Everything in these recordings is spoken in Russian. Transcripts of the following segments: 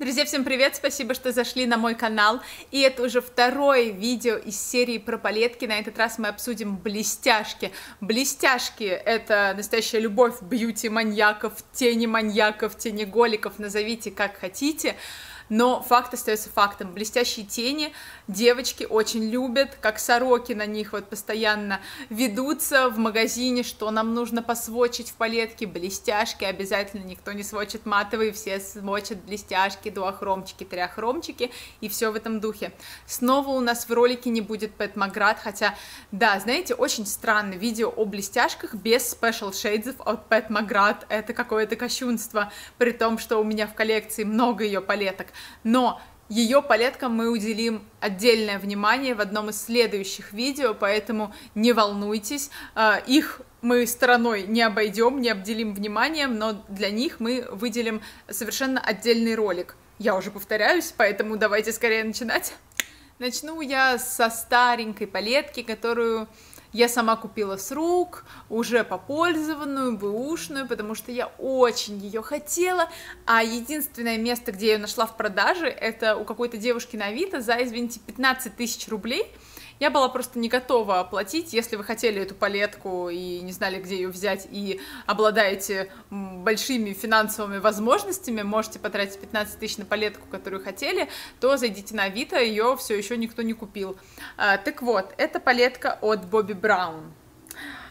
Друзья, всем привет! Спасибо, что зашли на мой канал. И это уже второе видео из серии про палетки. На этот раз мы обсудим блестяшки. Блестяшки — это настоящая любовь бьюти-маньяков, тени-маньяков, тенеголиков, назовите как хотите но факт остается фактом. Блестящие тени. Девочки очень любят, как сороки на них вот постоянно ведутся в магазине, что нам нужно посвочить в палетке, блестяшки, обязательно никто не свочит матовые, все свочат блестяшки, дуохромчики, триохромчики, и все в этом духе. Снова у нас в ролике не будет Пэт Маград, хотя, да, знаете, очень странно, видео о блестяшках без спешл шейдзов от Пэт Маград, это какое-то кощунство, при том, что у меня в коллекции много ее палеток, но ее палеткам мы уделим отдельное внимание в одном из следующих видео, поэтому не волнуйтесь, а, их мы стороной не обойдем, не обделим вниманием, но для них мы выделим совершенно отдельный ролик. Я уже повторяюсь, поэтому давайте скорее начинать. Начну я со старенькой палетки, которую я сама купила с рук, уже попользованную, бэушную, потому что я очень ее хотела, а единственное место, где я ее нашла в продаже, это у какой-то девушки на Авито за, извините, 15 тысяч рублей, я была просто не готова оплатить, если вы хотели эту палетку и не знали, где ее взять, и обладаете большими финансовыми возможностями, можете потратить 15 тысяч на палетку, которую хотели, то зайдите на Авито, ее все еще никто не купил. А, так вот, это палетка от Бобби Браун.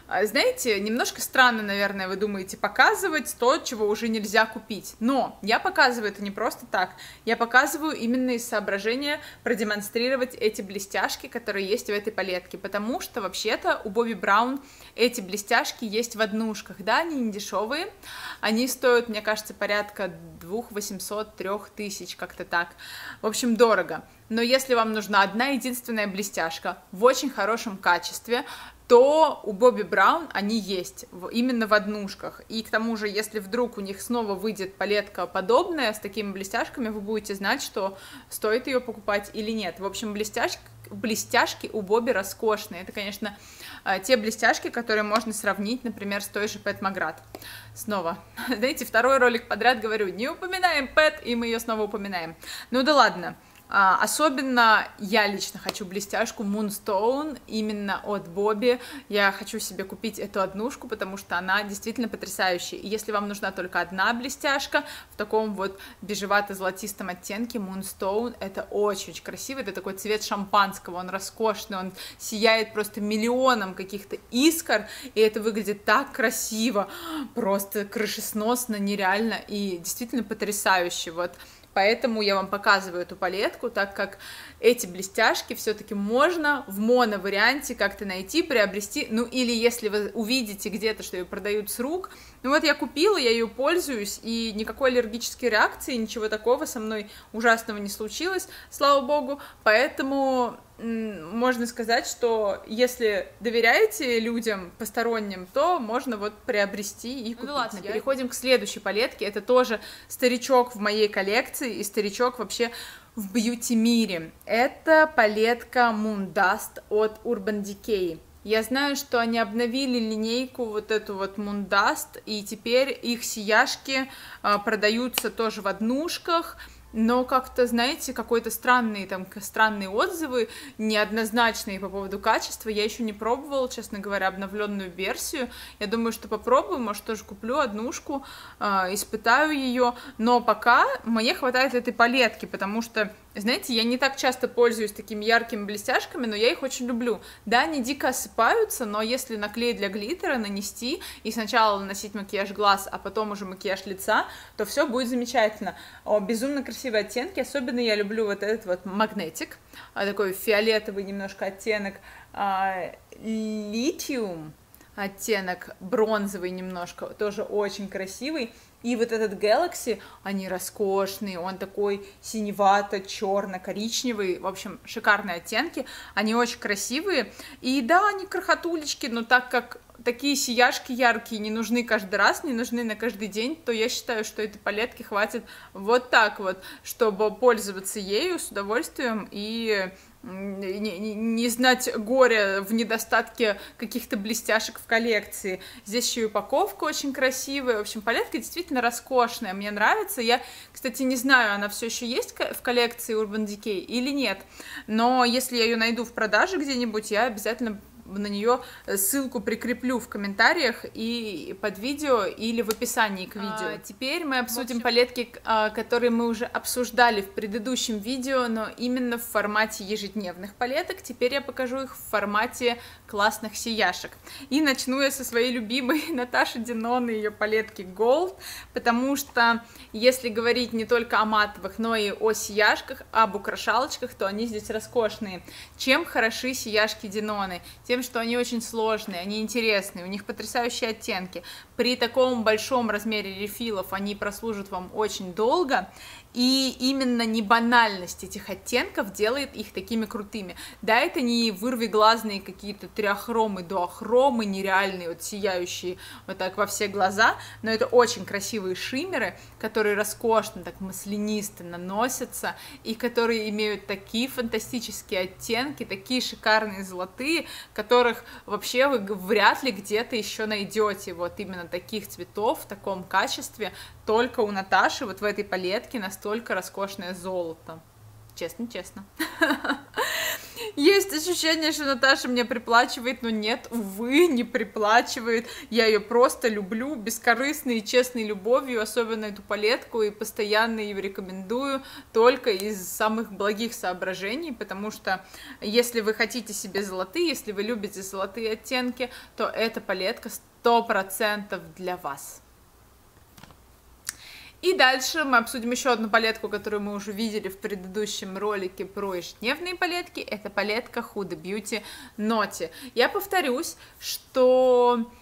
А, знаете, немножко странно, наверное, вы думаете, показывать то, чего уже нельзя купить. Но я показываю это не просто так. Я показываю именно из соображения продемонстрировать эти блестяшки, которые есть в этой палетке. Потому что, вообще-то, у Бобби Браун эти блестяшки есть в однушках. Да, они не дешевые. Они стоят, мне кажется, порядка 2 800 3 тысяч, как-то так. В общем, дорого. Но если вам нужна одна единственная блестяшка в очень хорошем качестве, то у Бобби Браун они есть в, именно в однушках. И к тому же, если вдруг у них снова выйдет палетка подобная с такими блестяшками, вы будете знать, что стоит ее покупать или нет. В общем, блестяшки, блестяшки у Бобби роскошные. Это, конечно, а, те блестяшки, которые можно сравнить, например, с той же Пэт Маград. Снова, знаете, второй ролик подряд говорю, не упоминаем Пэт, и мы ее снова упоминаем. Ну да ладно. А, особенно я лично хочу блестяшку Moonstone именно от Бобби. Я хочу себе купить эту однушку, потому что она действительно потрясающая. И если вам нужна только одна блестяшка в таком вот бежевато-золотистом оттенке, Moonstone, это очень-очень красиво. Это такой цвет шампанского, он роскошный, он сияет просто миллионом каких-то искр, и это выглядит так красиво, просто крышесносно, нереально и действительно потрясающе. Вот Поэтому я вам показываю эту палетку, так как эти блестяшки все-таки можно в моно-варианте как-то найти, приобрести, ну или если вы увидите где-то, что ее продают с рук, ну вот я купила, я ее пользуюсь, и никакой аллергической реакции, ничего такого со мной ужасного не случилось, слава богу, поэтому можно сказать, что если доверяете людям посторонним, то можно вот приобрести и купить. Ну ладно, я... переходим к следующей палетке. Это тоже старичок в моей коллекции и старичок вообще в бьюти-мире. Это палетка Moon Dust от Urban Decay. Я знаю, что они обновили линейку вот эту вот Moon Dust, и теперь их сияшки а, продаются тоже в однушках, но как-то, знаете, какой-то странные там странные отзывы, неоднозначные по поводу качества. Я еще не пробовала, честно говоря, обновленную версию. Я думаю, что попробую, может, тоже куплю однушку, э, испытаю ее. Но пока мне хватает этой палетки, потому что знаете, я не так часто пользуюсь такими яркими блестяшками, но я их очень люблю. Да, они дико осыпаются, но если на клей для глиттера нанести и сначала наносить макияж глаз, а потом уже макияж лица, то все будет замечательно. О, безумно красивые оттенки, особенно я люблю вот этот вот магнетик, а, такой фиолетовый немножко оттенок, а, литиум, оттенок бронзовый немножко, тоже очень красивый. И вот этот Galaxy, они роскошные, он такой синевато-черно-коричневый, в общем, шикарные оттенки, они очень красивые. И да, они крохотулечки, но так как такие сияшки яркие не нужны каждый раз, не нужны на каждый день, то я считаю, что этой палетки хватит вот так вот, чтобы пользоваться ею с удовольствием и не, не, не знать горе в недостатке каких-то блестяшек в коллекции. Здесь еще и упаковка очень красивая. В общем, палетка действительно роскошная. Мне нравится. Я, кстати, не знаю, она все еще есть в коллекции Urban Decay или нет. Но если я ее найду в продаже где-нибудь, я обязательно на нее э, ссылку прикреплю в комментариях и под видео или в описании к видео. А, теперь мы обсудим общем... палетки, а, которые мы уже обсуждали в предыдущем видео, но именно в формате ежедневных палеток. Теперь я покажу их в формате классных сияшек. И начну я со своей любимой Наташи Динон и ее палетки Gold, потому что если говорить не только о матовых, но и о сияшках, об украшалочках, то они здесь роскошные. Чем хороши сияшки Диноны? Тем тем, что они очень сложные, они интересные, у них потрясающие оттенки. При таком большом размере рефилов они прослужат вам очень долго, и именно не банальность этих оттенков делает их такими крутыми. Да, это не вырви глазные какие-то триохромы, дуохромы, нереальные, вот сияющие вот так во все глаза, но это очень красивые шиммеры, которые роскошно, так маслянисто наносятся, и которые имеют такие фантастические оттенки, такие шикарные золотые, которых вообще вы вряд ли где-то еще найдете вот именно таких цветов в таком качестве, только у Наташи вот в этой палетке настолько роскошное золото. Честно-честно. Есть ощущение, что Наташа мне приплачивает, но нет, увы, не приплачивает. Я ее просто люблю бескорыстной и честной любовью, особенно эту палетку, и постоянно ее рекомендую только из самых благих соображений, потому что если вы хотите себе золотые, если вы любите золотые оттенки, то эта палетка 100% для вас. И дальше мы обсудим еще одну палетку, которую мы уже видели в предыдущем ролике про ежедневные палетки. Это палетка Huda Beauty Naughty. Я повторюсь, что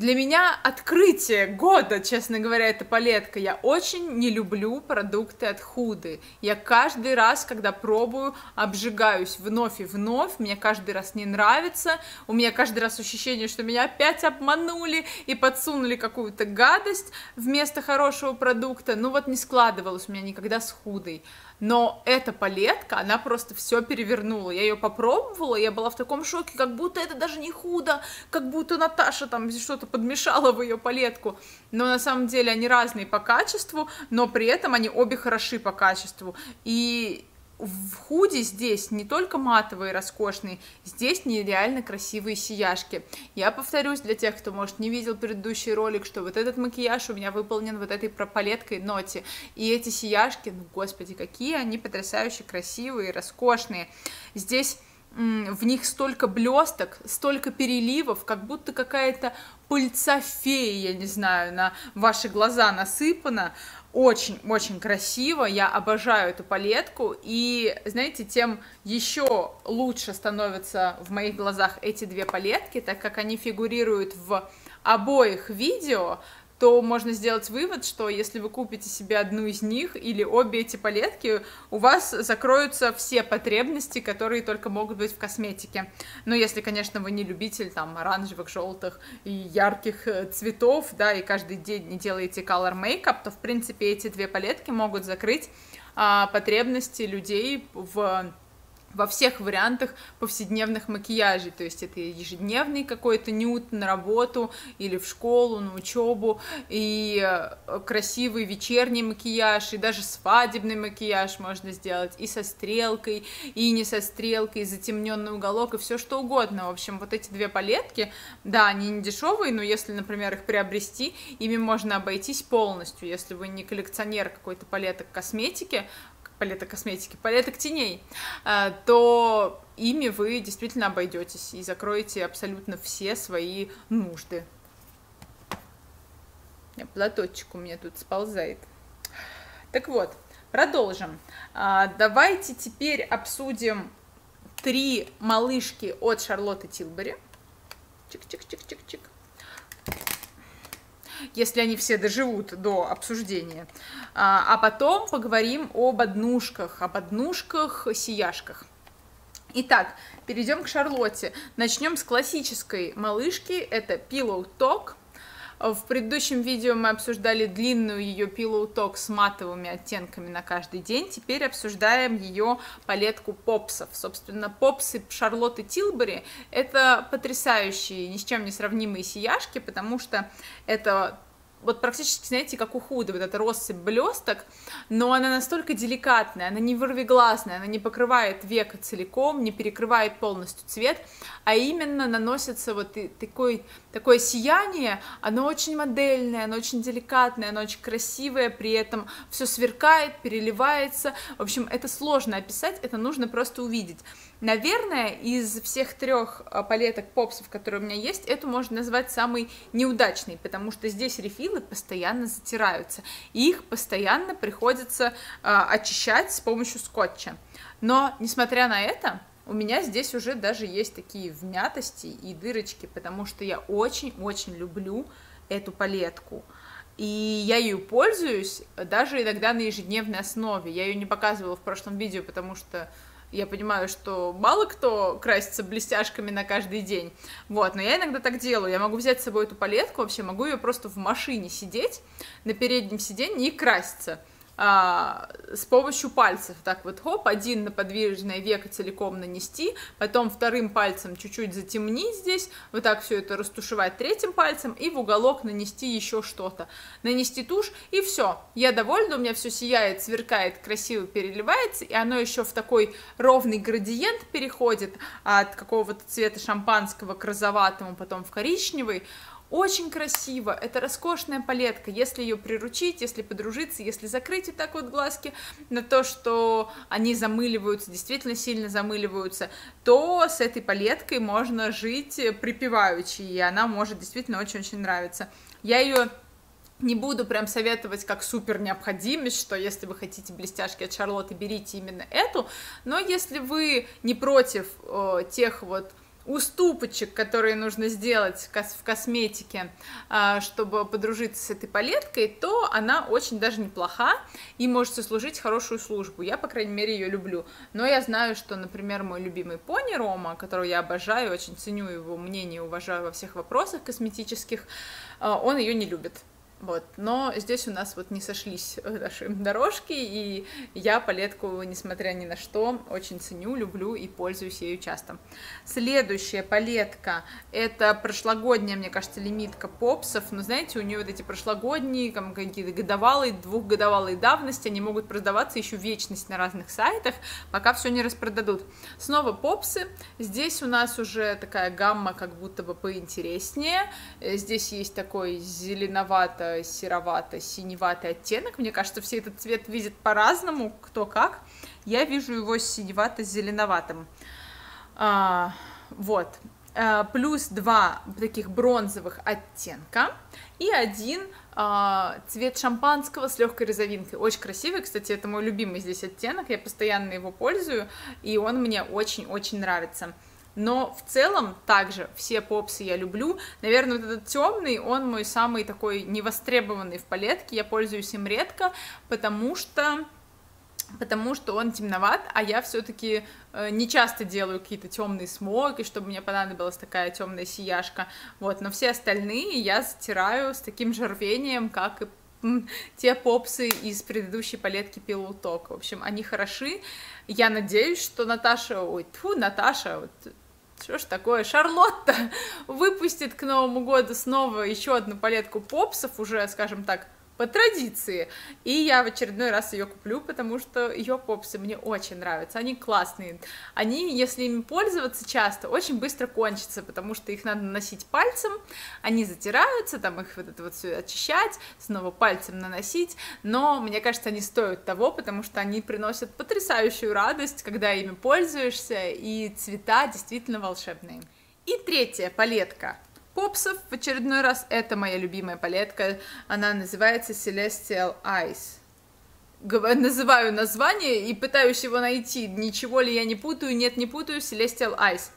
для меня открытие года, честно говоря, эта палетка. Я очень не люблю продукты от Худы. Я каждый раз, когда пробую, обжигаюсь вновь и вновь. Мне каждый раз не нравится. У меня каждый раз ощущение, что меня опять обманули и подсунули какую-то гадость вместо хорошего продукта. Ну вот не складывалось у меня никогда с Худой но эта палетка, она просто все перевернула. Я ее попробовала, я была в таком шоке, как будто это даже не худо, как будто Наташа там что-то подмешала в ее палетку. Но на самом деле они разные по качеству, но при этом они обе хороши по качеству. И в худи здесь не только матовые роскошные, здесь нереально красивые сияшки. Я повторюсь для тех, кто, может, не видел предыдущий ролик, что вот этот макияж у меня выполнен вот этой палеткой ноти. И эти сияшки, ну, господи, какие они потрясающе красивые, роскошные. Здесь в них столько блесток, столько переливов, как будто какая-то пыльца феи, я не знаю, на ваши глаза насыпана. Очень-очень красиво, я обожаю эту палетку, и, знаете, тем еще лучше становятся в моих глазах эти две палетки, так как они фигурируют в обоих видео, то можно сделать вывод, что если вы купите себе одну из них или обе эти палетки, у вас закроются все потребности, которые только могут быть в косметике. Но если, конечно, вы не любитель там оранжевых, желтых и ярких э, цветов, да, и каждый день не делаете color makeup, то, в принципе, эти две палетки могут закрыть а, потребности людей в во всех вариантах повседневных макияжей, то есть это ежедневный какой-то нюд на работу или в школу, на учебу, и э, красивый вечерний макияж, и даже свадебный макияж можно сделать, и со стрелкой, и не со стрелкой, и затемненный уголок, и все что угодно. В общем, вот эти две палетки, да, они не дешевые, но если, например, их приобрести, ими можно обойтись полностью, если вы не коллекционер какой-то палеток косметики, палеток косметики, палеток теней, э, то ими вы действительно обойдетесь и закроете абсолютно все свои нужды. Платочек у меня тут сползает. Так вот, продолжим. А, давайте теперь обсудим три малышки от Шарлотты Тилбери. Чик-чик-чик-чик-чик если они все доживут до обсуждения. А, а потом поговорим об однушках, об однушках, сияшках. Итак, перейдем к Шарлотте. Начнем с классической малышки, это Pillow Talk. В предыдущем видео мы обсуждали длинную ее Pillow Talk с матовыми оттенками на каждый день. Теперь обсуждаем ее палетку попсов. Собственно, попсы Шарлотты Тилбери — это потрясающие, ни с чем не сравнимые сияшки, потому что это вот практически, знаете, как у Худы, вот эта россыпь блесток, но она настолько деликатная, она не вырвиглазная, она не покрывает века целиком, не перекрывает полностью цвет, а именно наносится вот такой, такое сияние, оно очень модельное, оно очень деликатное, оно очень красивое, при этом все сверкает, переливается, в общем, это сложно описать, это нужно просто увидеть. Наверное, из всех трех а, палеток попсов, которые у меня есть, эту можно назвать самой неудачной, потому что здесь рефилы постоянно затираются, и их постоянно приходится э, очищать с помощью скотча. Но, несмотря на это, у меня здесь уже даже есть такие вмятости и дырочки, потому что я очень-очень люблю эту палетку. И я ее пользуюсь даже иногда на ежедневной основе. Я ее не показывала в прошлом видео, потому что я понимаю, что мало кто красится блестяшками на каждый день. Вот, но я иногда так делаю. Я могу взять с собой эту палетку, вообще могу ее просто в машине сидеть на переднем сиденье и краситься а, с помощью пальцев. Так вот, хоп, один на подвижное веко целиком нанести, потом вторым пальцем чуть-чуть затемнить здесь, вот так все это растушевать третьим пальцем и в уголок нанести еще что-то. Нанести тушь и все. Я довольна, у меня все сияет, сверкает, красиво переливается, и оно еще в такой ровный градиент переходит от какого-то цвета шампанского к розоватому, потом в коричневый. Очень красиво, это роскошная палетка, если ее приручить, если подружиться, если закрыть вот так вот глазки на то, что они замыливаются, действительно сильно замыливаются, то с этой палеткой можно жить припеваючи, и она может действительно очень-очень нравиться. Я ее не буду прям советовать как супер необходимость, что если вы хотите блестяшки от Шарлотты, берите именно эту, но если вы не против э, тех вот уступочек, которые нужно сделать в косметике, а, чтобы подружиться с этой палеткой, то она очень даже неплоха и может сослужить хорошую службу. Я, по крайней мере, ее люблю. Но я знаю, что, например, мой любимый пони Рома, которого я обожаю, очень ценю его мнение, уважаю во всех вопросах косметических, а, он ее не любит. Вот, но здесь у нас вот не сошлись наши дорожки, и я палетку, несмотря ни на что, очень ценю, люблю и пользуюсь ею часто. Следующая палетка, это прошлогодняя, мне кажется, лимитка попсов, но знаете, у нее вот эти прошлогодние, какие-то годовалые, двухгодовалые давности, они могут продаваться еще вечность на разных сайтах, пока все не распродадут. Снова попсы, здесь у нас уже такая гамма как будто бы поинтереснее, здесь есть такой зеленовато серовато-синеватый оттенок. Мне кажется, все этот цвет видят по-разному, кто как. Я вижу его синевато-зеленоватым. А, вот. А, плюс два таких бронзовых оттенка и один а, цвет шампанского с легкой розовинкой. Очень красивый, кстати, это мой любимый здесь оттенок, я постоянно его пользую, и он мне очень-очень нравится но в целом также все попсы я люблю. Наверное, вот этот темный, он мой самый такой невостребованный в палетке, я пользуюсь им редко, потому что потому что он темноват, а я все-таки э, не часто делаю какие-то темные смоки, чтобы мне понадобилась такая темная сияшка, вот, но все остальные я стираю с таким же рвением, как и те попсы из предыдущей палетки Pillow Talk. В общем, они хороши. Я надеюсь, что Наташа, ой, тьфу, Наташа, вот, что ж такое, Шарлотта выпустит к Новому году снова еще одну палетку попсов, уже, скажем так, по традиции. И я в очередной раз ее куплю, потому что ее попсы мне очень нравятся. Они классные. Они, если ими пользоваться часто, очень быстро кончатся, потому что их надо наносить пальцем, они затираются, там их вот это вот все очищать, снова пальцем наносить. Но мне кажется, они стоят того, потому что они приносят потрясающую радость, когда ими пользуешься, и цвета действительно волшебные. И третья палетка попсов. В очередной раз это моя любимая палетка. Она называется Celestial Eyes. Называю название и пытаюсь его найти. Ничего ли я не путаю? Нет, не путаю. Celestial Eyes.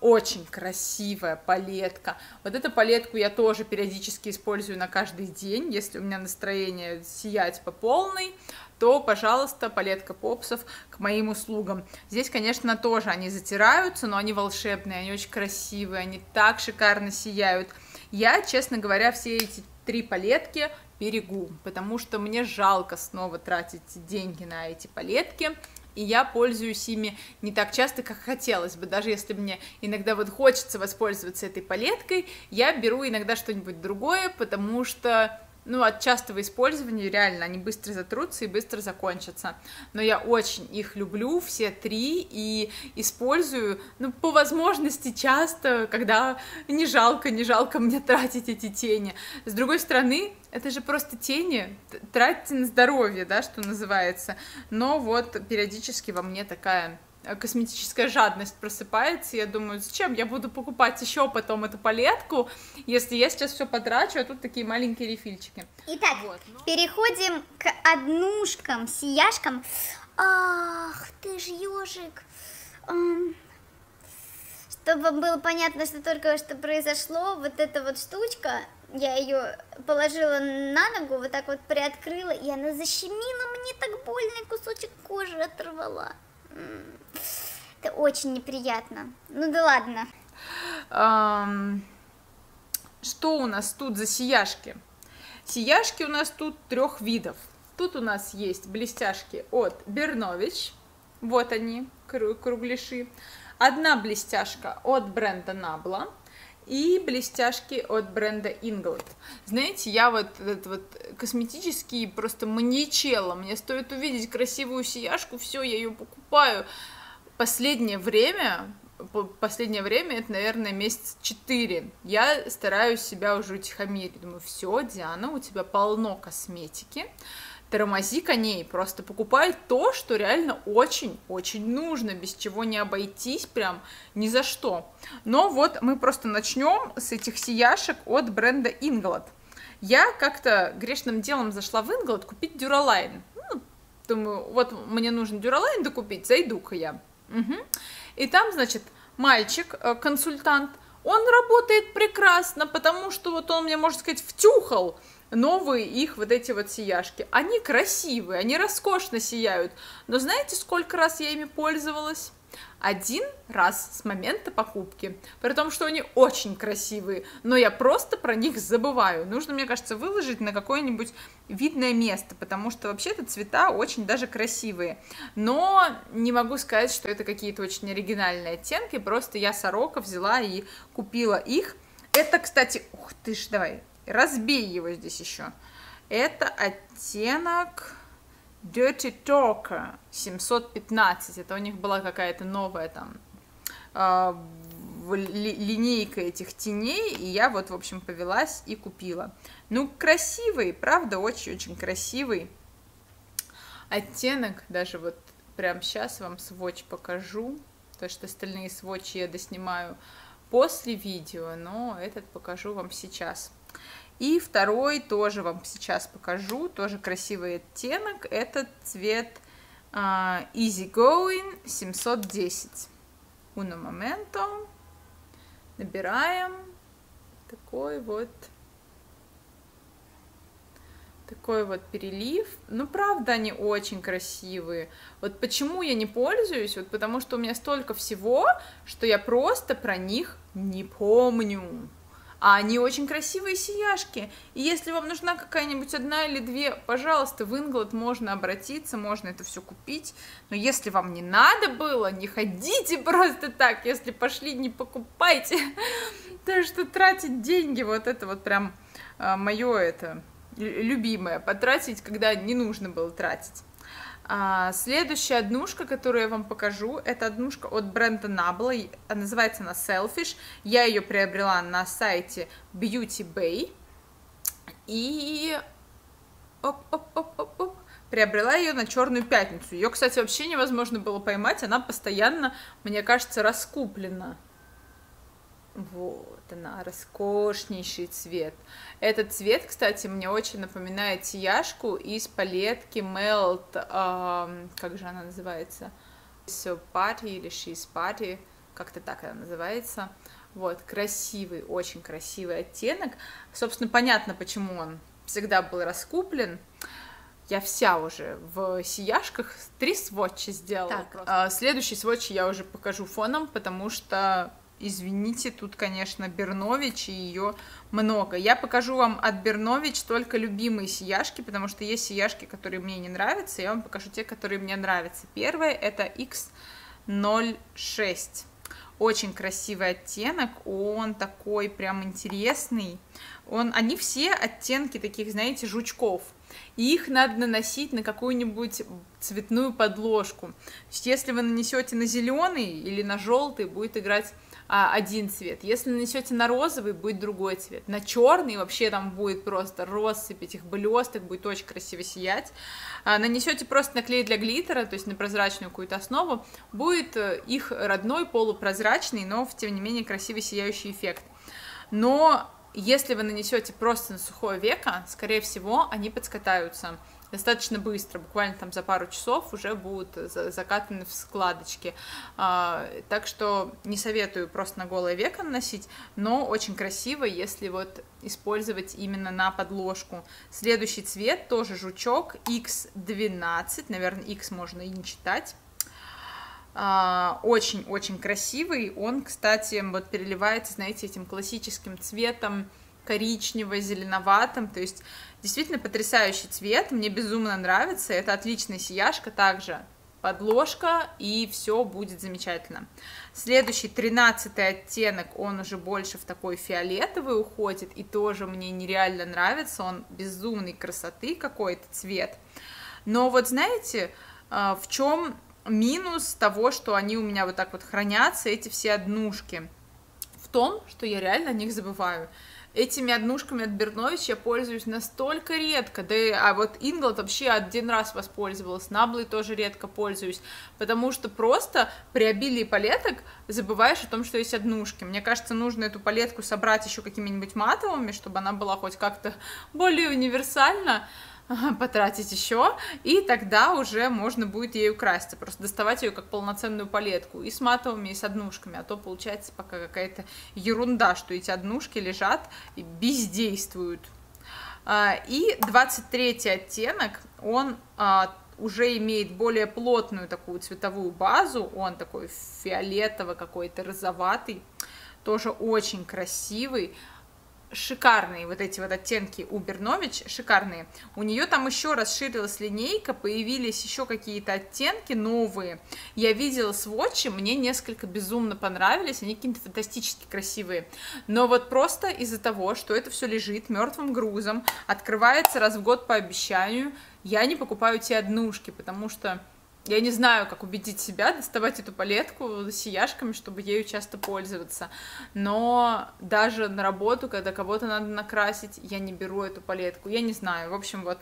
Очень красивая палетка. Вот эту палетку я тоже периодически использую на каждый день, если у меня настроение сиять по полной то, пожалуйста, палетка попсов к моим услугам. Здесь, конечно, тоже они затираются, но они волшебные, они очень красивые, они так шикарно сияют. Я, честно говоря, все эти три палетки берегу, потому что мне жалко снова тратить деньги на эти палетки, и я пользуюсь ими не так часто, как хотелось бы, даже если мне иногда вот хочется воспользоваться этой палеткой, я беру иногда что-нибудь другое, потому что ну, от частого использования реально они быстро затрутся и быстро закончатся. Но я очень их люблю, все три, и использую, ну, по возможности часто, когда не жалко, не жалко мне тратить эти тени. С другой стороны, это же просто тени, тратьте на здоровье, да, что называется. Но вот периодически во мне такая косметическая жадность просыпается, я думаю, зачем я буду покупать еще потом эту палетку, если я сейчас все потрачу, а тут такие маленькие рефильчики. Итак, вот, переходим к однушкам, сияшкам. Ах, ты ж ежик. Чтобы было понятно, что только что произошло, вот эта вот штучка, я ее положила на ногу, вот так вот приоткрыла, и она защемила мне так больно, кусочек кожи оторвала. Это очень неприятно. Ну да ладно. Um, что у нас тут за сияшки? Сияшки у нас тут трех видов. Тут у нас есть блестяшки от Бернович. Вот они, кругляши. Одна блестяшка от бренда Nabla и блестяшки от бренда Inglot. Знаете, я вот этот вот косметический просто маньячела. Мне стоит увидеть красивую сияшку, все, я ее покупаю. Последнее время, последнее время, это, наверное, месяц четыре, я стараюсь себя уже утихомирить. Думаю, все, Диана, у тебя полно косметики, тормози коней, просто покупай то, что реально очень-очень нужно, без чего не обойтись прям ни за что. Но вот мы просто начнем с этих сияшек от бренда Inglot. Я как-то грешным делом зашла в Inglot купить Дюралайн. Ну, думаю, вот мне нужно Дюралайн докупить, зайду-ка я. Угу. И там, значит, мальчик, э, консультант, он работает прекрасно, потому что вот он мне, можно сказать, втюхал новые их вот эти вот сияшки. Они красивые, они роскошно сияют. Но знаете, сколько раз я ими пользовалась? Один раз с момента покупки, при том, что они очень красивые, но я просто про них забываю. Нужно, мне кажется, выложить на какое-нибудь видное место, потому что вообще-то цвета очень даже красивые. Но не могу сказать, что это какие-то очень оригинальные оттенки, просто я сорока взяла и купила их. Это, кстати, ух ты ж, давай, разбей его здесь еще. Это оттенок Dirty Talker 715. Это у них была какая-то новая там э, линейка этих теней, и я вот, в общем, повелась и купила. Ну, красивый, правда, очень-очень красивый оттенок, даже вот прям сейчас вам сводч покажу, то что остальные сводчи я доснимаю после видео, но этот покажу вам сейчас. И второй тоже вам сейчас покажу, тоже красивый оттенок, это цвет uh, Easy Going 710. Uno momento. Набираем такой вот такой вот перелив. Ну, правда, они очень красивые. Вот почему я не пользуюсь? Вот потому что у меня столько всего, что я просто про них не помню. А они очень красивые сияшки. И если вам нужна какая-нибудь одна или две, пожалуйста, в Инглот можно обратиться, можно это все купить. Но если вам не надо было, не ходите просто так. Если пошли, не покупайте. То, что тратить деньги, вот это вот прям а, мое это любимое. Потратить, когда не нужно было тратить. А, следующая однушка, которую я вам покажу, это однушка от бренда Nabla, называется она Selfish. Я ее приобрела на сайте Beauty Bay. И оп, оп, оп, оп, оп. приобрела ее на Черную пятницу. Ее, кстати, вообще невозможно было поймать, она постоянно, мне кажется, раскуплена. Вот она, роскошнейший цвет. Этот цвет, кстати, мне очень напоминает сияшку из палетки Melt, э, как же она называется? So Party или She's Party, как-то так она называется. Вот, красивый, очень красивый оттенок. Собственно, понятно, почему он всегда был раскуплен. Я вся уже в сияшках, три сводча сделала. Так, э, следующий сводч я уже покажу фоном, потому что извините, тут, конечно, Бернович, и ее много. Я покажу вам от Бернович только любимые сияшки, потому что есть сияшки, которые мне не нравятся, я вам покажу те, которые мне нравятся. Первое это X06. Очень красивый оттенок, он такой прям интересный. Он, они все оттенки таких, знаете, жучков и их надо наносить на какую-нибудь цветную подложку. Если вы нанесете на зеленый или на желтый, будет играть а, один цвет. Если нанесете на розовый, будет другой цвет. На черный вообще там будет просто россыпь этих блесток, будет очень красиво сиять. А, нанесете просто на клей для глиттера, то есть на прозрачную какую-то основу, будет э, их родной полупрозрачный, но тем не менее красивый сияющий эффект. Но если вы нанесете просто на сухое веко, скорее всего, они подскатаются достаточно быстро, буквально там за пару часов уже будут закатаны в складочки. А, так что не советую просто на голое веко наносить, но очень красиво, если вот использовать именно на подложку. Следующий цвет тоже жучок X12, наверное, X можно и не читать. Очень-очень красивый. Он, кстати, вот переливается, знаете, этим классическим цветом коричнево-зеленоватым, то есть действительно потрясающий цвет, мне безумно нравится, это отличная сияшка также, подложка, и все будет замечательно. Следующий, 13 оттенок, он уже больше в такой фиолетовый уходит, и тоже мне нереально нравится, он безумной красоты какой-то цвет. Но вот знаете, а, в чем минус того, что они у меня вот так вот хранятся, эти все однушки, в том, что я реально о них забываю. Этими однушками от Бернович я пользуюсь настолько редко, да а вот Инглот вообще один раз воспользовалась, Наблой тоже редко пользуюсь, потому что просто при обилии палеток забываешь о том, что есть однушки. Мне кажется, нужно эту палетку собрать еще какими-нибудь матовыми, чтобы она была хоть как-то более универсальна, потратить еще, и тогда уже можно будет ею краситься, просто доставать ее как полноценную палетку, и с матовыми, и с однушками, а то получается пока какая-то ерунда, что эти однушки лежат и бездействуют. А, и 23 оттенок, он а, уже имеет более плотную такую цветовую базу, он такой фиолетово какой-то розоватый, тоже очень красивый, шикарные вот эти вот оттенки у Бернович, шикарные. У нее там еще расширилась линейка, появились еще какие-то оттенки новые. Я видела сводчи, мне несколько безумно понравились, они какие-то фантастически красивые. Но вот просто из-за того, что это все лежит мертвым грузом, открывается раз в год по обещанию, я не покупаю те однушки, потому что я не знаю, как убедить себя доставать эту палетку с сияшками, чтобы ею часто пользоваться. Но даже на работу, когда кого-то надо накрасить, я не беру эту палетку. Я не знаю. В общем, вот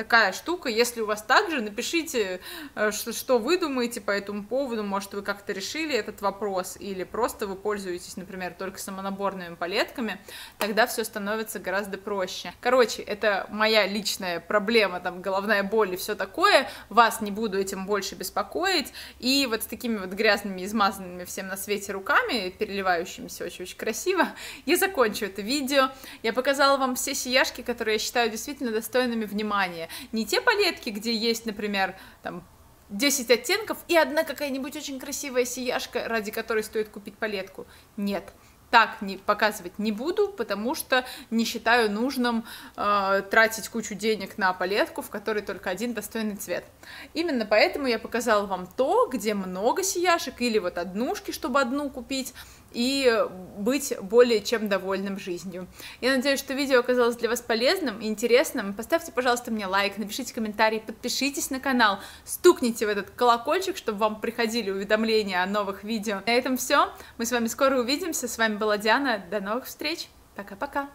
такая штука. Если у вас также, напишите, э, что, что вы думаете по этому поводу. Может, вы как-то решили этот вопрос, или просто вы пользуетесь, например, только самонаборными палетками, тогда все становится гораздо проще. Короче, это моя личная проблема, там, головная боль и все такое. Вас не буду этим больше беспокоить. И вот с такими вот грязными, измазанными всем на свете руками, переливающимися очень-очень красиво, я закончу это видео. Я показала вам все сияшки, которые я считаю действительно достойными внимания не те палетки, где есть, например, там 10 оттенков и одна какая-нибудь очень красивая сияшка, ради которой стоит купить палетку. Нет, так не показывать не буду, потому что не считаю нужным э, тратить кучу денег на палетку, в которой только один достойный цвет. Именно поэтому я показала вам то, где много сияшек или вот однушки, чтобы одну купить, и быть более чем довольным жизнью. Я надеюсь, что видео оказалось для вас полезным и интересным. Поставьте, пожалуйста, мне лайк, напишите комментарий, подпишитесь на канал, стукните в этот колокольчик, чтобы вам приходили уведомления о новых видео. На этом все. Мы с вами скоро увидимся. С вами была Диана. До новых встреч. Пока-пока.